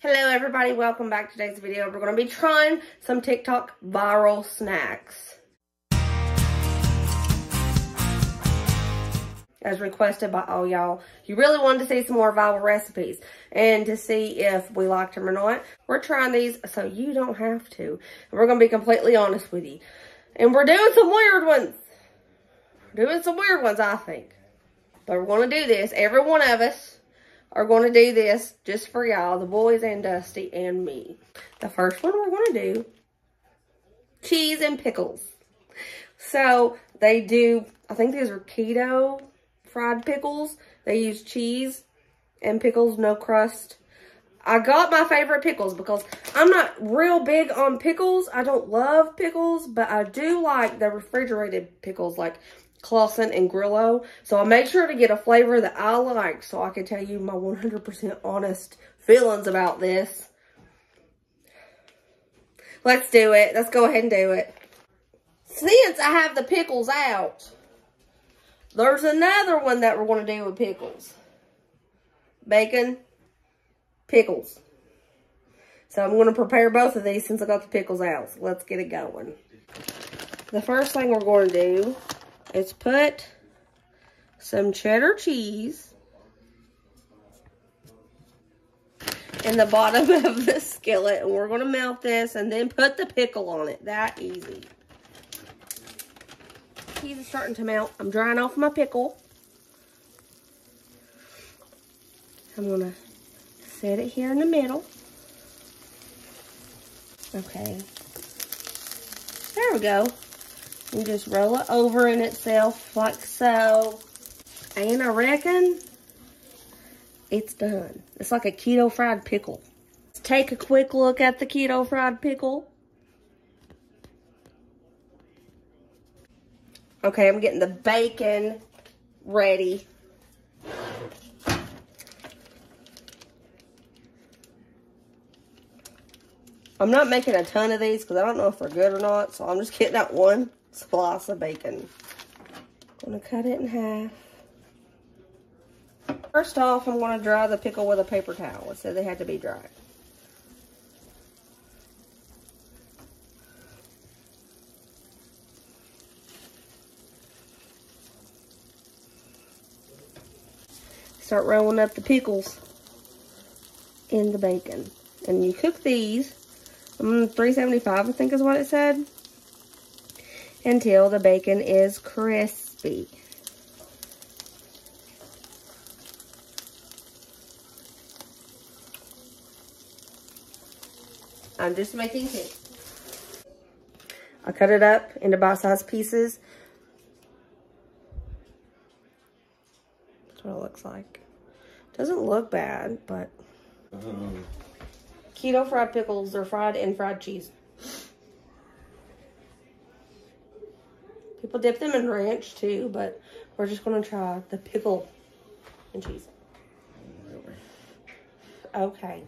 Hello everybody, welcome back to today's video. We're to be trying some TikTok viral snacks. As requested by all y'all. You really wanted to see some more viral recipes and to see if we liked them or not. We're trying these so you don't have to. We're to be completely honest with you. And we're doing some weird ones. We're doing some weird ones, I think. But we're to do this. Every one of us are going to do this just for y'all, the boys and Dusty and me. The first one we're going to do, cheese and pickles. So they do, I think these are keto fried pickles. They use cheese and pickles, no crust. I got my favorite pickles because I'm not real big on pickles. I don't love pickles, but I do like the refrigerated pickles like Claussen and Grillo. So I made sure to get a flavor that I like so I can tell you my 100% honest feelings about this. Let's do it. Let's go ahead and do it. Since I have the pickles out, there's another one that we're going to do with pickles. Bacon, pickles. So I'm going to prepare both of these since I got the pickles out. So let's get it going. The first thing we're going to do is put some cheddar cheese in the bottom of the skillet. And we're going to melt this and then put the pickle on it. That easy. Cheese is starting to melt. I'm drying off my pickle. I'm going to set it here in the middle. Okay. There we go. And just roll it over in itself like so. And I reckon it's done. It's like a keto fried pickle. Let's take a quick look at the keto fried pickle. Okay, I'm getting the bacon ready. I'm not making a ton of these because I don't know if they're good or not. So I'm just getting that one slice of bacon. Gonna cut it in half. First off, I'm gonna dry the pickle with a paper towel. It said they had to be dry. Start rolling up the pickles in the bacon. And you cook these, um, 375 I think is what it said until the bacon is crispy. I'm just making two. I cut it up into bite-sized pieces. That's what it looks like. Doesn't look bad, but... Um. Keto fried pickles are fried in fried cheese. People dip them in ranch too, but we're just going to try the pickle and cheese. Okay.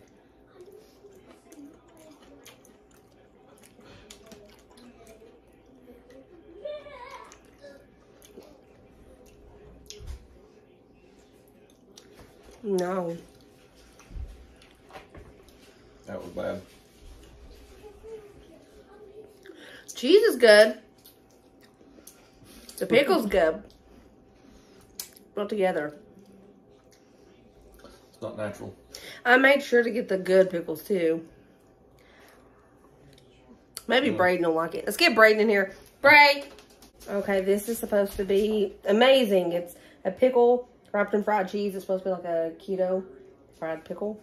No. That was bad. Cheese is good. The pickle's good. Not together. It's not natural. I made sure to get the good pickles too. Maybe mm. Braden will like it. Let's get Braden in here. Bray! Okay, this is supposed to be amazing. It's a pickle wrapped in fried cheese. It's supposed to be like a keto fried pickle.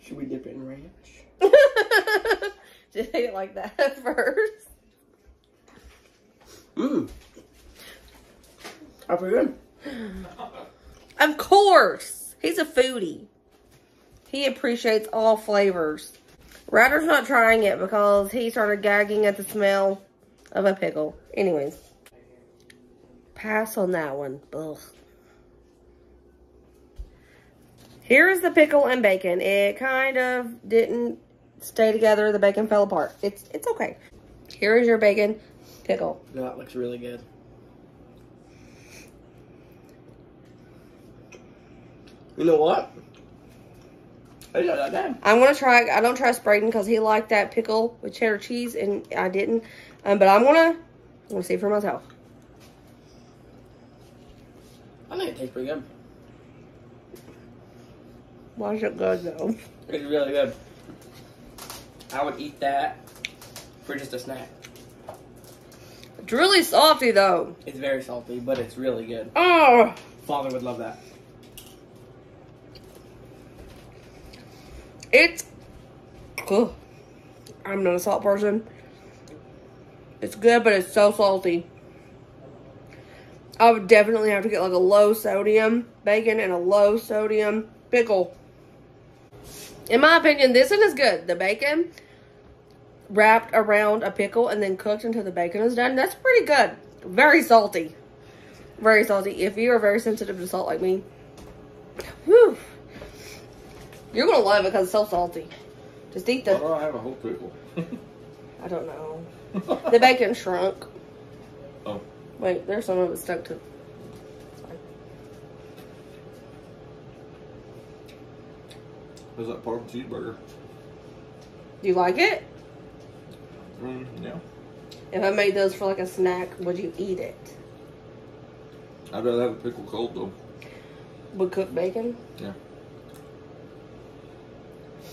Should we dip it in ranch? Just ate it like that first. Mmm. I good. Of course. He's a foodie. He appreciates all flavors. Ryder's not trying it because he started gagging at the smell of a pickle. Anyways. Pass on that one. Ugh. Here's the pickle and bacon. It kind of didn't stay together. The bacon fell apart. It's it's okay. Here is your bacon pickle. That looks really good. You know what? It's not that. I'm gonna try. I don't trust Braden because he liked that pickle with cheddar cheese, and I didn't. Um, but I'm gonna, I'm gonna see for myself. I think it tastes pretty good. Why is it good though? It's really good. I would eat that for just a snack. It's really salty though. It's very salty, but it's really good. Oh, Father would love that. it's. Ugh. I'm not a salt person. It's good, but it's so salty. I would definitely have to get like a low sodium bacon and a low sodium pickle. In my opinion, this one is good. The bacon wrapped around a pickle and then cooked until the bacon is done. That's pretty good. Very salty. Very salty. If you are very sensitive to salt like me, whew, you're going to love it because it's so salty. Just eat Why the, do I have a whole pickle? I don't know. The bacon shrunk. oh, Wait, there's some of it stuck to. Is that part of cheeseburger? Do you like it? Mm, yeah. If I made those for like a snack, would you eat it? I'd rather have a pickle cold though. Would cooked bacon? Yeah.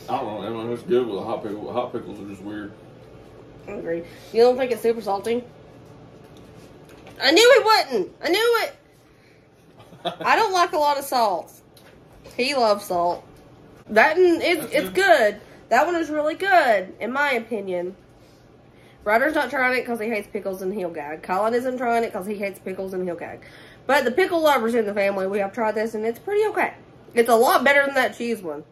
I don't know. I mean, it's good with a hot pickle. Hot pickles are just weird. I agree. You don't think it's super salty? I knew it wouldn't. I knew it. I don't like a lot of salt. He loves salt. That is That's it's mm-hmm. good. good. That one is really good, in my opinion. Ryder's not trying it because he hates pickles and he'll gag. Colin isn't trying it because he hates pickles and he'll gag. But the pickle lovers in the family, we have tried this and it's pretty okay. It's a lot better than that cheese one.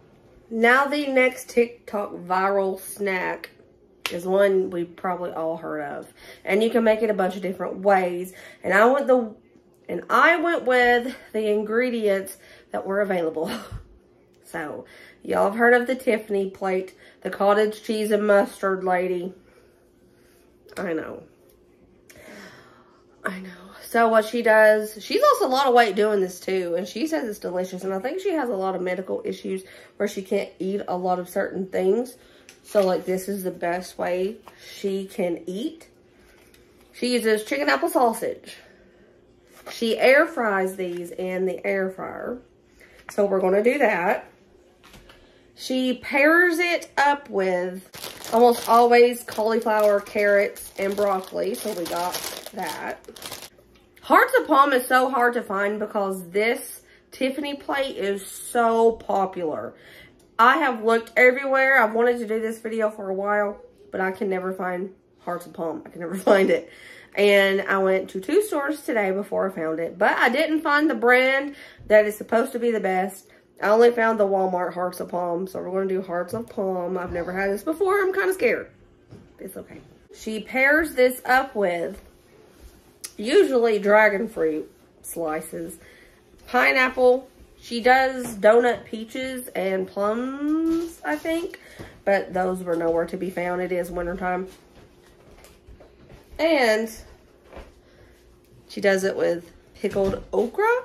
Now the next TikTok viral snack is one we probably all heard of. And you can make it a bunch of different ways. And I went the and I went with the ingredients that were available. so, y'all have heard of the Tiffany plate, the cottage cheese and mustard lady. I know. I know. So what she does, she's lost a lot of weight doing this too, and she says it's delicious. And I think she has a lot of medical issues where she can't eat a lot of certain things. So like this is the best way she can eat. She uses chicken apple sausage. She air fries these in the air fryer. So we're going to do that. She pairs it up with almost always cauliflower, carrots, and broccoli. So we got that. Hearts of Palm is so hard to find because this Tiffany plate is so popular. I have looked everywhere. I've wanted to do this video for a while, but I can never find Hearts of Palm. I can never find it. And I went to two stores today before I found it, but I didn't find the brand that is supposed to be the best. I only found the Walmart Hearts of Palm, so we're to do Hearts of Palm. I've never had this before. I'm kind of scared. It's okay. She pairs this up with usually dragon fruit slices, pineapple. She does donut peaches and plums, I think, but those were nowhere to be found. It is wintertime. And she does it with pickled okra,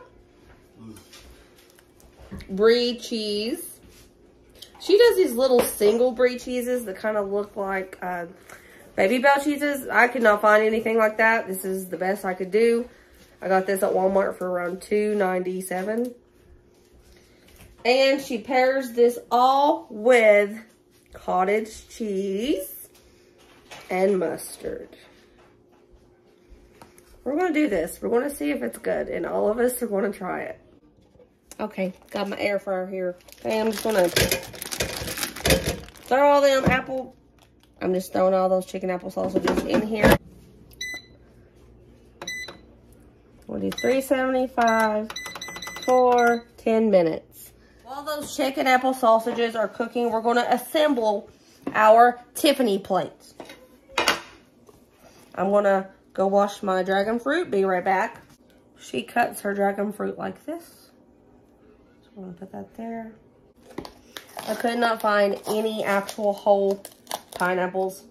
brie cheese. She does these little single brie cheeses that kind of look like uh, Babybel cheeses. I could not find anything like that. This is the best I could do. I got this at Walmart for around $2.97. And she pairs this all with cottage cheese and mustard. We're going to do this. We're going to see if it's good. And all of us are going to try it. Okay, got my air fryer here. Okay, I'm just to throw all them apple... I'm just throwing all those chicken apple sausages in here. We'll do 375 for 10 minutes. While those chicken apple sausages are cooking, we're to assemble our Tiffany plates. I'm to go wash my dragon fruit. Be right back. She cuts her dragon fruit like this. I'm to put that there. I could not find any actual whole pineapples.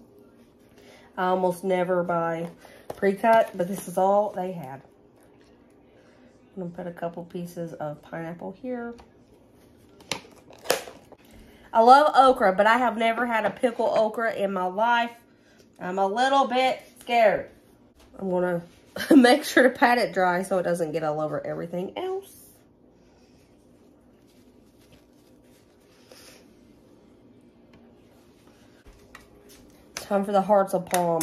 I almost never buy pre-cut, but this is all they had. I'm to put a couple pieces of pineapple here. I love okra, but I have never had a pickle okra in my life. I'm a little bit scared. I'm gonna make sure to pat it dry so it doesn't get all over everything else. Time for the hearts of palm.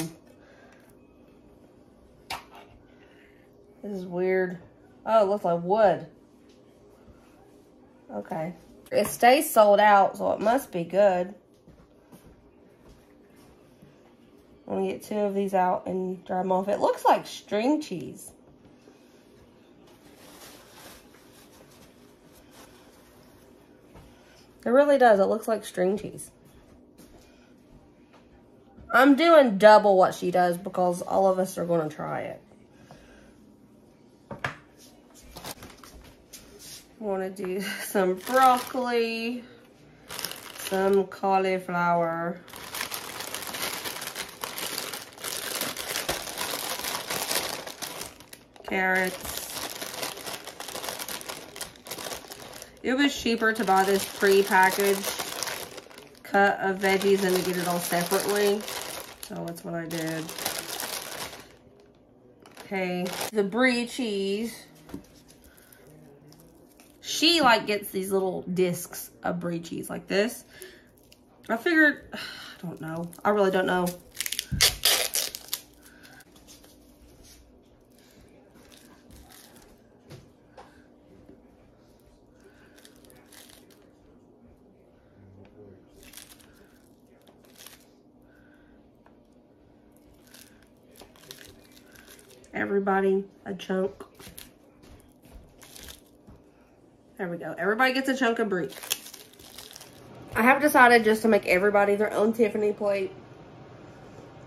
This is weird. Oh, it looks like wood. Okay. It stays sold out, so it must be good. I'm gonna get two of these out and dry them off. It looks like string cheese. It really does. It looks like string cheese. I'm doing double what she does because all of us are going to try it. want to do some broccoli, some cauliflower, carrots. It was cheaper to buy this pre-packaged cut of veggies than to get it all separately. So that's what I did. Okay, the brie cheese. She like gets these little discs of brie cheese like this. I figured, I don't know. I really don't know. Everybody a chunk. There we go. Everybody gets a chunk of brie. I have decided just to make everybody their own Tiffany plate.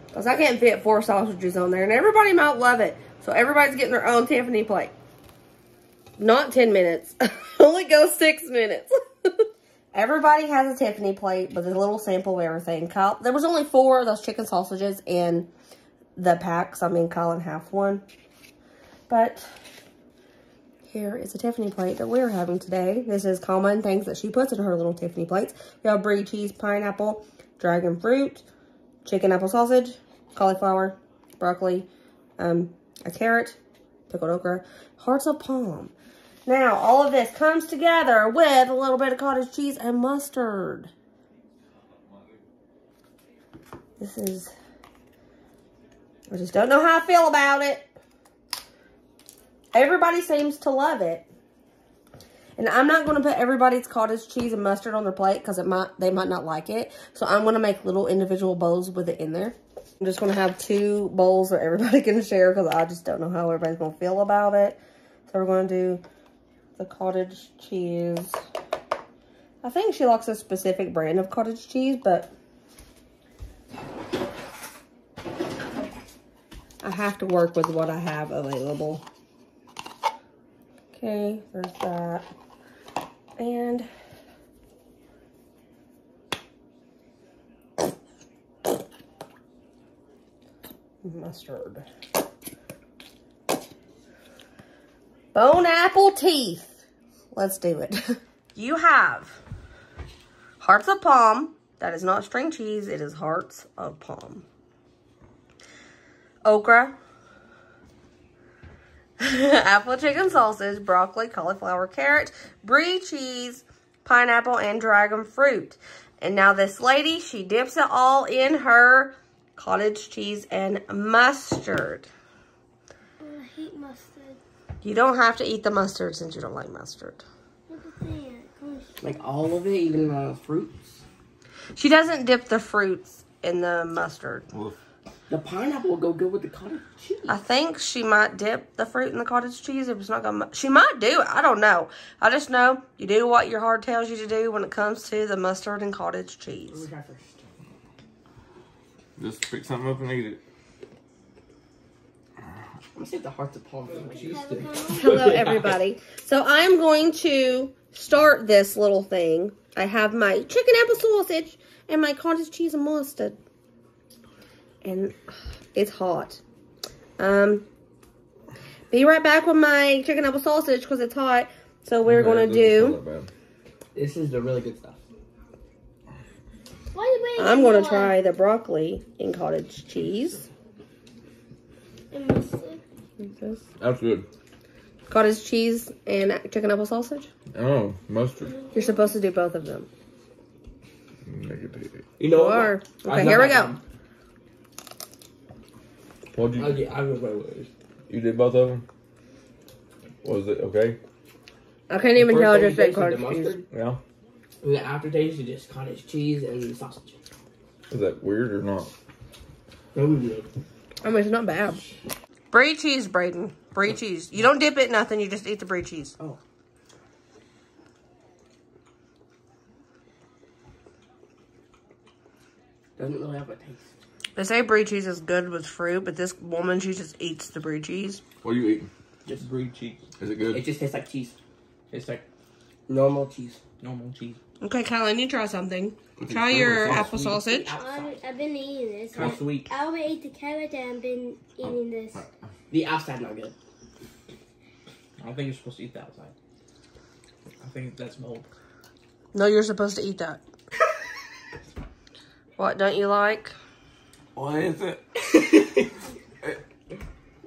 Because I can't fit four sausages on there. And everybody might love it. So everybody's getting their own Tiffany plate. Not 10 minutes. Only go six minutes. everybody has a Tiffany plate with a little sample of everything. Kyle, there was only four of those chicken sausages in the packs. I mean, Colin half one. But here is a Tiffany plate that we're having today. This is common things that she puts in her little Tiffany plates. We have brie cheese, pineapple, dragon fruit, chicken apple sausage, cauliflower, broccoli, um, a carrot, pickled okra, hearts of palm. Now, all of this comes together with a little bit of cottage cheese and mustard. This is, I just don't know how I feel about it. Everybody seems to love it. And I'm not going to put everybody's cottage cheese and mustard on their plate because it might they might not like it. So I'm going to make little individual bowls with it in there. I'm just going to have two bowls that everybody can share because I just don't know how everybody's going to feel about it. So we're going to do the cottage cheese. I think she likes a specific brand of cottage cheese, but I have to work with what I have available. Okay, there's that. And mustard. Bone apple teeth. Let's do it. you have hearts of palm. That is not string cheese. It is hearts of palm. Okra, apple chicken sausage, broccoli, cauliflower, carrot, brie cheese, pineapple, and dragon fruit. And now this lady, she dips it all in her cottage cheese and mustard. I hate mustard. You don't have to eat the mustard since you don't like mustard. Look at that. Like all of it, even the fruits? She doesn't dip the fruits in the mustard. Well, The pineapple will go good with the cottage cheese. I think she might dip the fruit in the cottage cheese. If it's not gonna, she might do it. I don't know. I just know you do what your heart tells you to do when it comes to the mustard and cottage What do we cheese. try first? just pick something up and eat it. I'm gonna save the hearts of palm for the cheese stick. Hello, everybody. So I'm going to start this little thing. I have my chicken apple sausage and my cottage cheese and mustard. And it's hot. Um, be right back with my chicken apple sausage because it's hot. So we're going to do... This is the really good stuff. Why are you waiting I'm going to try the broccoli and cottage cheese. And mustard. What's this? That's good. Cottage cheese and chicken apple sausage. Oh, mustard. You're supposed to do both of them. You know what? Or okay, here we go. One. What'd you? I'll get, I'll go with it. You did both of them. Was it okay? I can't even tell I thing just you said taste is the cottage cheese. Yeah. And the aftertaste is just cottage cheese and sausage. Is that weird or not? Very good. I mean, it's not bad. Brie cheese, Braden. Brie cheese. You don't dip it, nothing. You just eat the brie cheese. Oh. Doesn't really have a taste. They say brie cheese is good with fruit, but this woman, she just eats the brie cheese. What are you eating? Just brie cheese. Is it good? It just tastes like cheese. It's like normal cheese. Normal cheese. Okay, Kylan, you try something. Try your apple sweet. sausage. I, I've been eating this. How sweet. I always ate the carrot and I've been eating this. The outside not good. I don't think you're supposed to eat the outside. I think that's mold. No, you're supposed to eat that. what don't you like? What is it?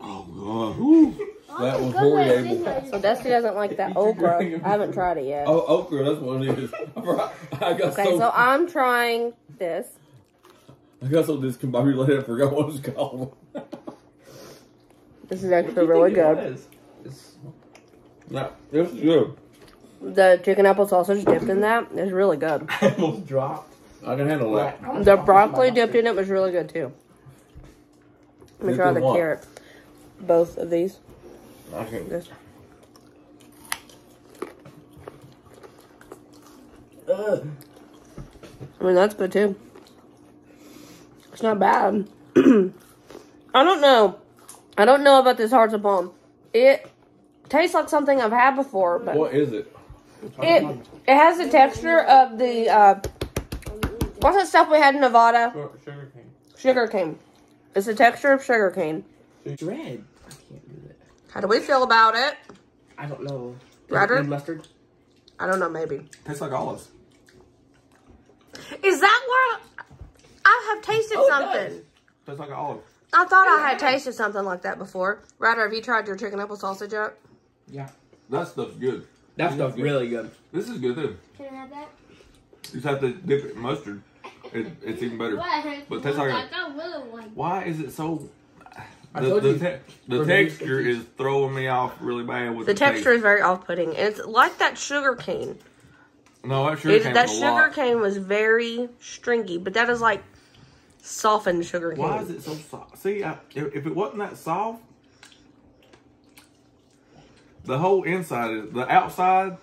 oh god. Whew. That was horrible. So Dusty doesn't like that okra. I haven't tried it yet. Oh, okra. That's what it is. I got Okay, so, so I'm trying this. I got so discombobulated. I forgot what it was called. This is actually really good. It's, no, it's good. The chicken apple sausage dipped in that is really good. I almost dropped. I can handle that. The broccoli dipped in it was really good too. Let me Dipped try the what? carrot. Both of these. I can't. This. Ugh. I mean, that's good too. It's not bad. I don't know. I don't know about this hearts of palm. It tastes like something I've had before, but What is it? it it has the texture of the uh, what's that stuff we had in Nevada? sugar cane. Sugar cane. It's the texture of sugar cane. It's red. I can't do that. How do we feel about it? I don't know. Does it Rodder? need mustard? I don't know. Maybe Tastes like olives. is that where I have tasted Oh, it something? does. Tastes like an olive. I thought I had tasted something like that before. Ryder, have you tried your chicken apple sausage yet? Yeah. That stuff's good. That This stuff's good. really good. This is good too. Can I have that? You just have to dip it in mustard. It, it's even better. But it tastes like a- I got really one. Why is it so? I The, told the, you. te- the For me, texture is throwing me off really bad with The the, texture taste. is very off-putting, and it's like that sugar cane. No, that sugar It, cane that was a sugar lot. cane was very stringy, but that is like softened sugar cane. Why is it so soft? See, I, if, if it wasn't that soft, the whole inside is the outside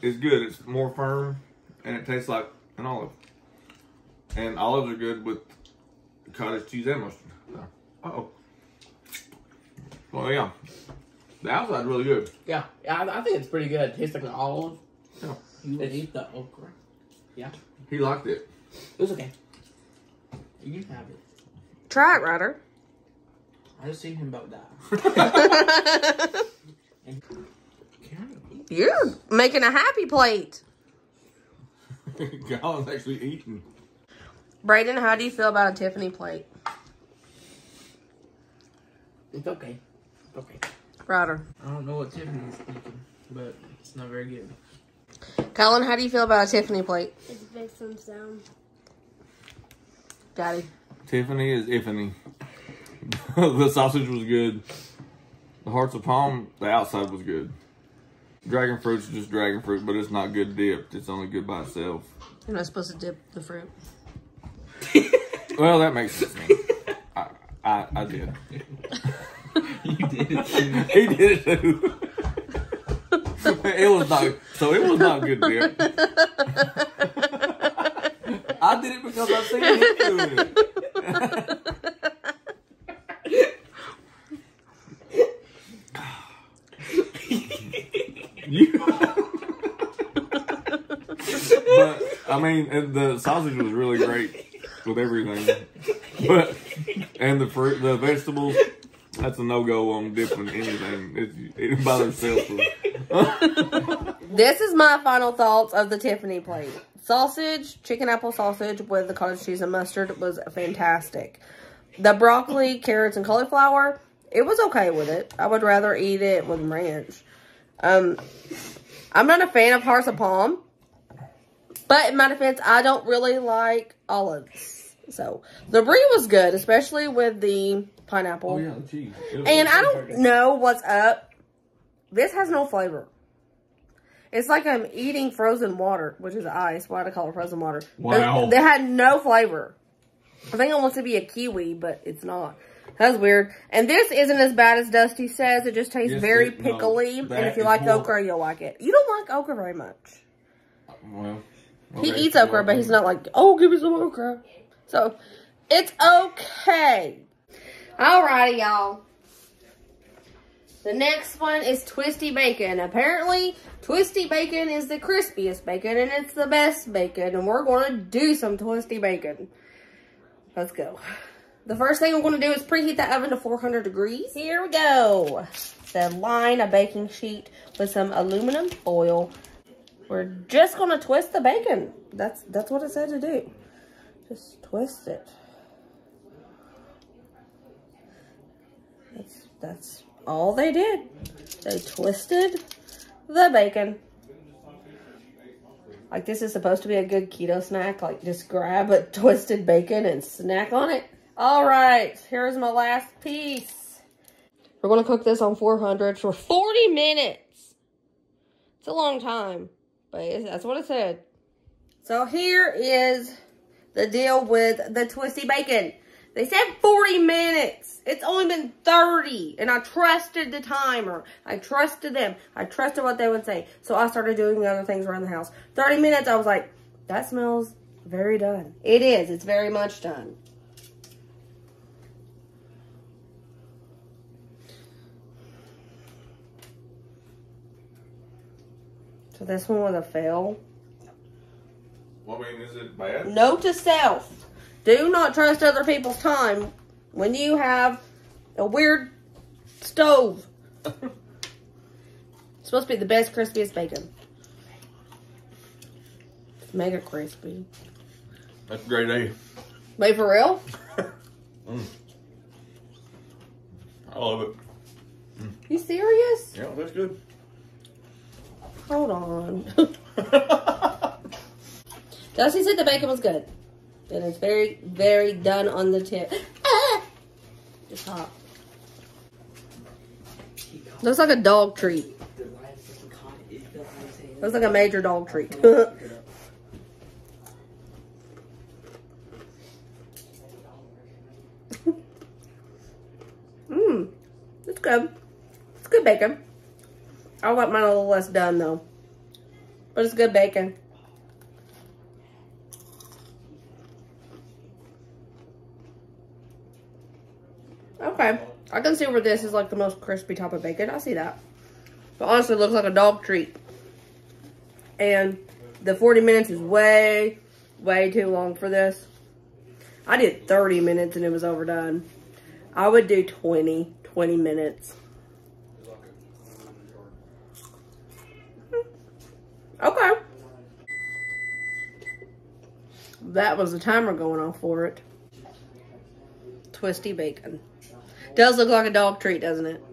is good. It's more firm, and it tastes like an olive. And olives are good with cottage cheese and mustard. Uh oh. Well, yeah, the outside's really good. Yeah, yeah I, I think it's pretty good. It tastes like an olive. You would It's- eat the okra. Yeah. He liked it. It was okay. You can have it. Try it, Ryder. I just seen him about that. You're making a happy plate. Colin's actually eating. Brayden, how do you feel about a Tiffany plate? It's okay. It's okay. Ryder. I don't know what Tiffany's thinking, but it's not very good. Colin, how do you feel about a Tiffany plate? It's big thumbs down. Daddy. Tiffany is Iffany. the sausage was good. The hearts of palm, the outside was good. Dragon fruit's just dragon fruit, but it's not good dipped. It's only good by itself. You're not supposed to dip the fruit. Well, that makes sense. I, I, I did. You did it too. He did it too. it was not. So it was not good dip. I did it because I seen him doing it. You. but I mean, the sausage was really great with everything. But and the fruit, the vegetables, that's a no go on dipping anything. It's eating by themselves. This is my final thoughts of the Tiffany plate. sausage, chicken apple sausage with the cottage cheese and mustard was fantastic. The broccoli, carrots, and cauliflower, it was okay with it. I would rather eat it with ranch. Um, I'm not a fan of hearts of palm. But in my defense, I don't really like olives. So, the brie was good, especially with the pineapple. Oh yeah, the cheese. And I don't know what's up. This has no flavor. It's like I'm eating frozen water, which is ice. Why do I call it frozen water? Wow. They, they had no flavor. I think it wants to be a kiwi, but it's not. That's weird. And this isn't as bad as Dusty says. It just tastes Yes, very it- no, pickly. and if you like more- okra, you'll like it. You don't like okra very much. Well, He eats okra, but he's not like, oh, give me some okra. So, it's okay. Alrighty, y'all. The next one is Twisty Bacon. Apparently, Twisty Bacon is the crispiest bacon, and it's the best bacon, and we're going to do some Twisty Bacon. Let's go. The first thing I'm going to do is preheat the oven to 400 degrees. Here we go. Then line a baking sheet with some aluminum foil. We're just going to twist the bacon. That's that's what it said to do. Just twist it. That's, that's all they did. They twisted the bacon. Like this is supposed to be a good keto snack. Like just grab a twisted bacon and snack on it. All right, here's my last piece. We're gonna cook this on 400 for 40 minutes. It's a long time, but that's what it said. So here is the deal with the twisty bacon. They said 40 minutes. It's only been 30. And I trusted the timer. I trusted them. I trusted what they would say. So I started doing the other things around the house. 30 minutes, I was like, that smells very done. It is. It's very much done. So this one was a fail. Well, I mean, is it bad? Note to self. Do not trust other people's time when you have a weird stove. it's supposed to be the best, crispiest bacon. It's mega crispy. That's a great A. Wait, for real? Mm. I love it. Mm. You serious? Yeah, that's good. Hold on. Dusty said the bacon was good. And it's very, very done on the tip. Ah! It's hot. Looks like a dog treat. Looks like a major dog treat. Mmm. It's good. It's good bacon. I want mine a little less done though. But it's good bacon. Okay. I can see where this is like the most crispy type of bacon. I see that. But honestly, looks like a dog treat. And the 40 minutes is way, way too long for this. I did 30 minutes and it was overdone. I would do 20, 20 minutes. Okay. That was the timer going off for it. Twisty bacon. Does look like a dog treat, doesn't it?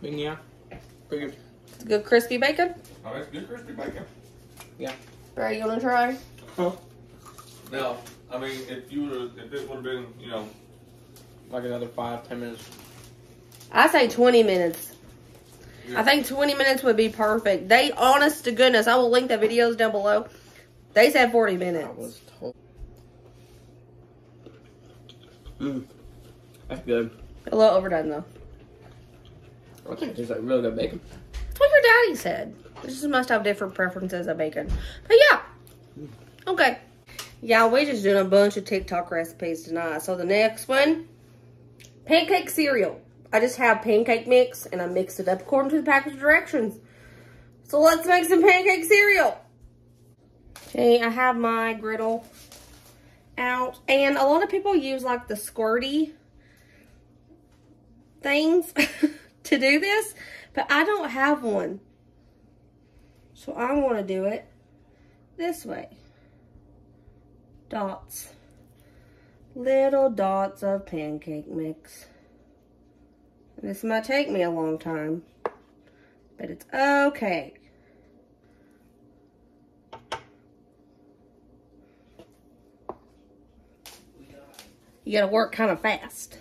Yeah, pretty good. It's good crispy bacon. Oh, it's good crispy bacon. Barry, you want to try? No. I mean, if you would if this would have been, you know, Like another five, ten minutes. I say 20 minutes. Yeah. I think 20 minutes would be perfect. They, honest to goodness, I will link the videos down below. They said 40 minutes. I was told. Mmm. That's good. A little overdone though. Okay, it tastes like really good bacon. That's what your daddy said. We just must have different preferences of bacon. But yeah. Mm. Okay. Yeah, we just doing a bunch of TikTok recipes tonight. So the next one, pancake cereal. I just have pancake mix and I mix it up according to the package directions. So let's make some pancake cereal. Okay, I have my griddle out. And a lot of people use like the squirty things to do this. But I don't have one. So I want to do it this way. Dots. Little dots of pancake mix. This might take me a long time, but it's okay. You gotta work kind of fast.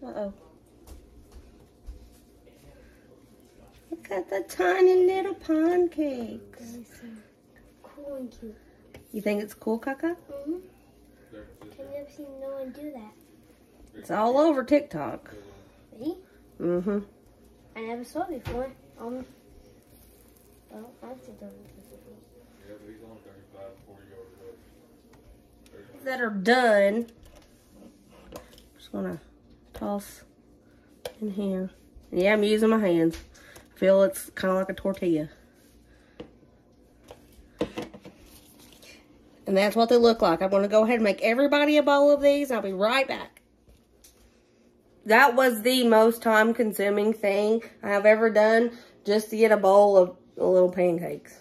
Uh-oh. Look at the tiny little pancakes. Cool and cute. You think it's cool, Kaka? Mm-hmm. I've never seen no one do that. It's all over TikTok. Me? Mm-hmm. I never saw it before. Um, well, I've seen it before. That are done. Just gonna toss in here. Yeah, I'm using my hands. Feel it's kind of like a tortilla. And that's what they look like. I'm to go ahead and make everybody a bowl of these. I'll be right back. That was the most time consuming thing I have ever done just to get a bowl of little pancakes.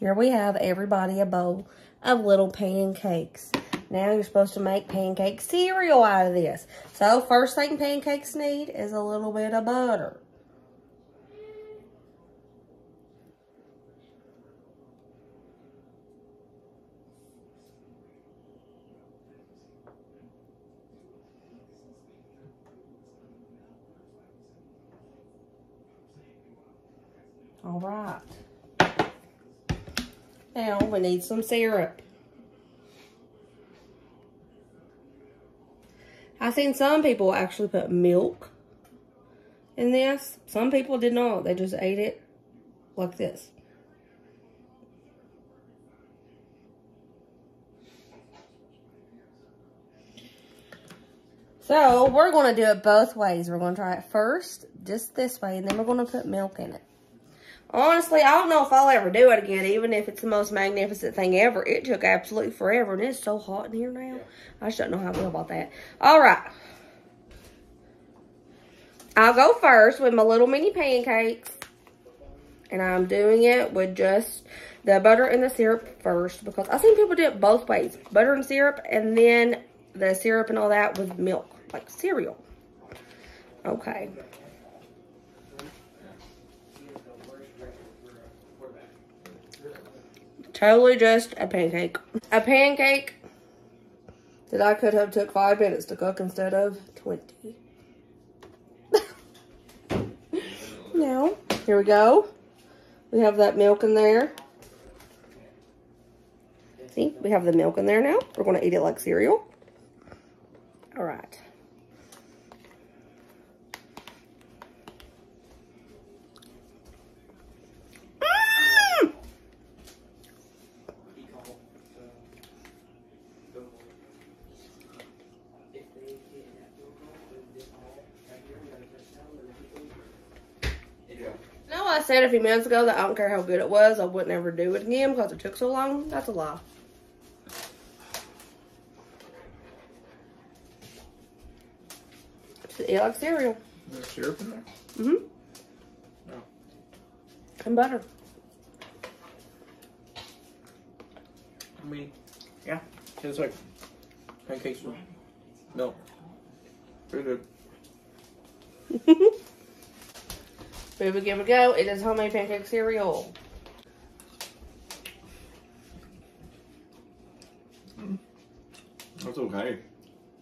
Here we have everybody a bowl of little pancakes. Now you're supposed to make pancake cereal out of this. So first thing pancakes need is a little bit of butter. All right. Now we need some syrup. I've seen some people actually put milk in this. Some people did not. They just ate it like this. So we're going to do it both ways. We're going to try it first, just this way, and then we're going to put milk in it. Honestly, I don't know if I'll ever do it again, even if it's the most magnificent thing ever. It took absolutely forever, and it's so hot in here now. I just don't know how I feel about that. All right. I'll go first with my little mini pancakes. And I'm doing it with just the butter and the syrup first because I've seen people do it both ways. Butter and syrup and then the syrup and all that with milk, like cereal. Okay. Totally just a pancake. A pancake that I could have took five minutes to cook instead of 20. now, here we go. We have that milk in there. See, we have the milk in there now. We're going to eat it like cereal. All right. Mm! No, I said a few minutes ago that I don't care how good it was, I would never do it again because it took so long. That's a lie. Eat like cereal. There's syrup in there? Mm-hmm. No. And butter. I mean, yeah. It's like pancakes with milk. Pretty good. Here we give a go. It is homemade pancake cereal. That's okay.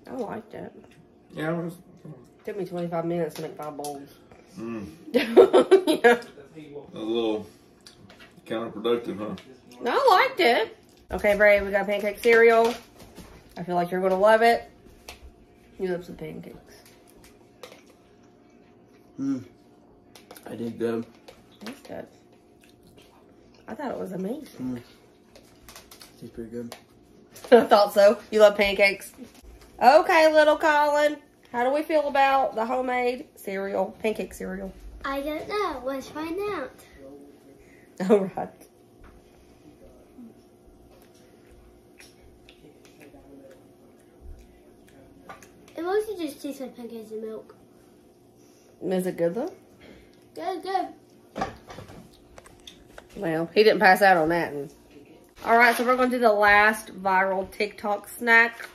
I liked it. Yeah, it was. Took me 25 minutes to make five bowls. Mm, yeah. a little counterproductive, huh? I liked it. Okay, Bray, we got pancake cereal. I feel like you're going to love it. You love some pancakes. Mm. I did good. That's good. I thought it was amazing. Mm. Tastes pretty good. I thought so. You love pancakes. Okay, little Colin. How do we feel about the homemade cereal, pancake cereal? I don't know. Let's find out. All right. It just tastes like pancakes and milk. Is it good though? Good, good. Well, he didn't pass out on that. All right, so we're going to do the last viral TikTok snack.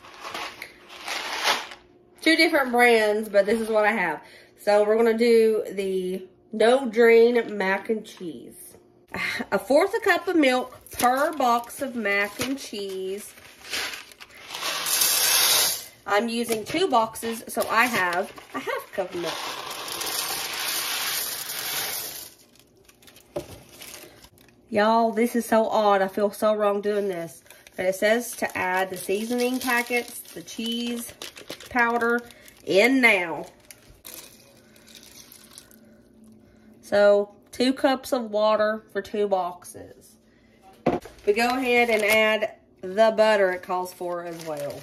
Two different brands, but this is what I have. So we're going to do the no drain mac and cheese. A fourth a cup of milk per box of mac and cheese. I'm using two boxes, so I have a half cup of milk. Y'all, this is so odd. I feel so wrong doing this. But it says to add the seasoning packets, the cheese powder, in now. So, two cups of water for two boxes. We go ahead and add the butter it calls for as well.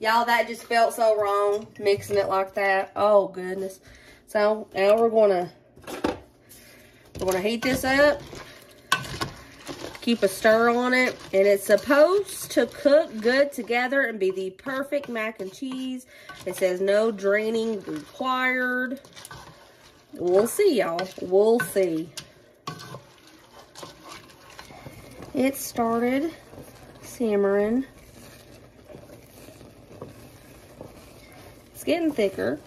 Y'all, that just felt so wrong, mixing it like that. Oh, goodness. So, now we're going to, we're to heat this up keep a stir on it. And it's supposed to cook good together and be the perfect mac and cheese. It says no draining required. We'll see, y'all. We'll see. It started simmering. It's getting thicker.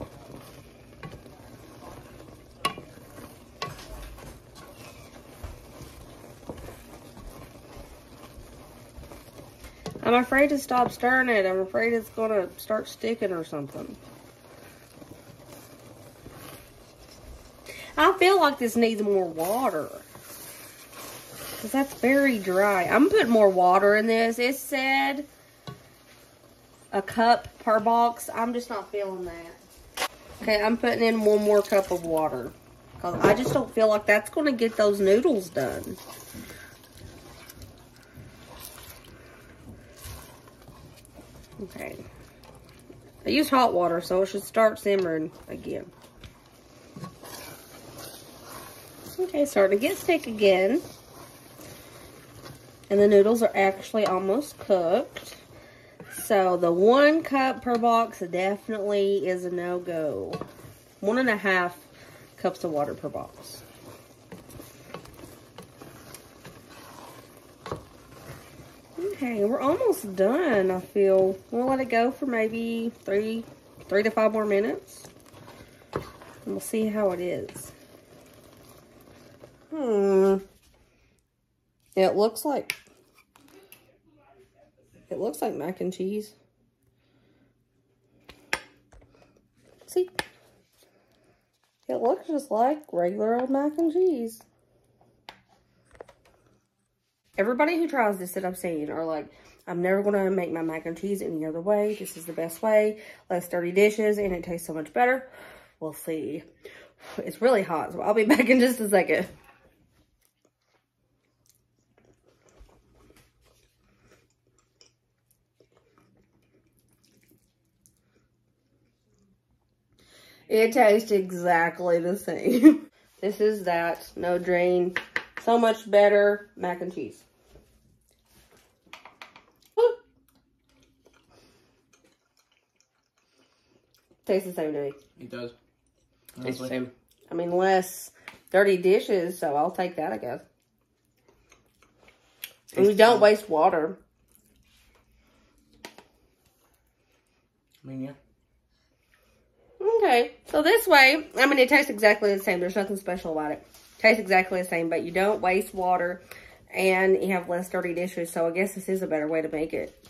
I'm afraid to stop stirring it. I'm afraid it's going to start sticking or something. I feel like this needs more water. Because that's very dry. I'm putting more water in this. It said a cup per box. I'm just not feeling that. Okay, I'm putting in one more cup of water. Because I just don't feel like that's going to get those noodles done. Okay. I used hot water, so it should start simmering again. Okay, starting to get thick again. And the noodles are actually almost cooked. So the one cup per box definitely is a no-go. One and a half cups of water per box. Okay, we're almost done, I feel. We'll let it go for maybe three, three to five more minutes. And we'll see how it is. Hmm. It looks like, it looks like mac and cheese. See? It looks just like regular old mac and cheese everybody who tries this that I've seen are like, I'm never going to make my mac and cheese any other way. This is the best way. Less dirty dishes, and it tastes so much better. We'll see. It's really hot, so I'll be back in just a second. It tastes exactly the same. this is that, no drain. So much better mac and cheese. Tastes the same to me. It does. It's the same. I mean, less dirty dishes, so I'll take that, I guess. And we don't waste water. I mean, yeah. Okay, so this way, I mean, it tastes exactly the same. There's nothing special about it. Tastes exactly the same, but you don't waste water and you have less dirty dishes. So I guess this is a better way to make it.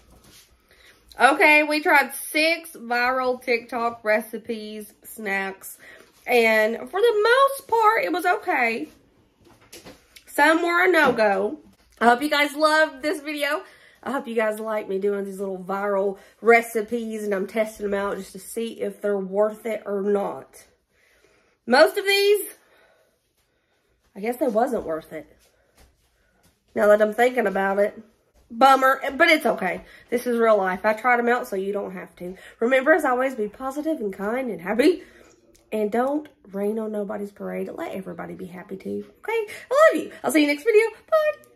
Okay, we tried six viral TikTok recipes, snacks, and for the most part, it was okay. Some were a no-go. I hope you guys loved this video. I hope you guys like me doing these little viral recipes and I'm testing them out just to see if they're worth it or not. Most of these, I guess they wasn't worth it. Now that I'm thinking about it. Bummer, but it's okay. This is real life. I tried them out so you don't have to. Remember, as always, be positive and kind and happy. And don't rain on nobody's parade. Let everybody be happy too. Okay? I love you. I'll see you next video. Bye.